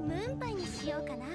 ムーンパイにしようかな。